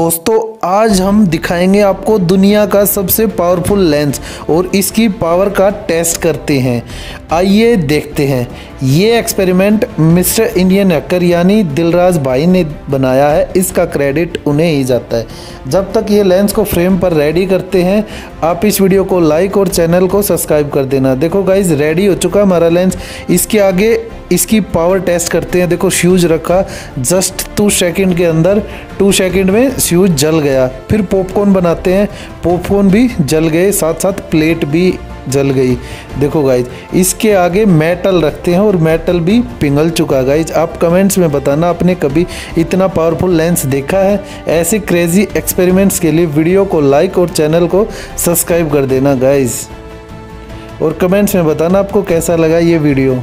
दोस्तों, आज हम दिखाएँगे आपको दुनिया का सबसे पावरफुल लेंस और इसकी पावर का टेस्ट करते हैं। आइए देखते हैं। ये एक्सपेरिमेंट मिस्टर इंडियन हैकर यानी दिलराज भाई ने बनाया है। इसका क्रेडिट उन्हें ही जाता है। जब तक ये लेंस को फ्रेम पर रेडी करते हैं, आप इस वीडियो को लाइक और चैनल को सब्सक्राइब कर देना। देखो गाइज़ रेडी हो चुका हमारा लेंस इसके आगे इसकी पावर टेस्ट करते हैं। देखो फ्यूज रखा। जस्ट टू सेकंड के अंदर टू सेकंड में फ्यूज जल गया। फिर पॉपकॉर्न बनाते हैं। पॉपकॉर्न भी जल गए साथ साथ प्लेट भी जल गई। देखो गाइज़ इसके आगे मेटल रखते हैं और मेटल भी पिघल चुका गाइज़ आप कमेंट्स में बताना, आपने कभी इतना पावरफुल लेंस देखा है? ऐसे क्रेजी एक्सपेरिमेंट्स के लिए वीडियो को लाइक और चैनल को सब्सक्राइब कर देना गाइज़ और कमेंट्स में बताना आपको कैसा लगा ये वीडियो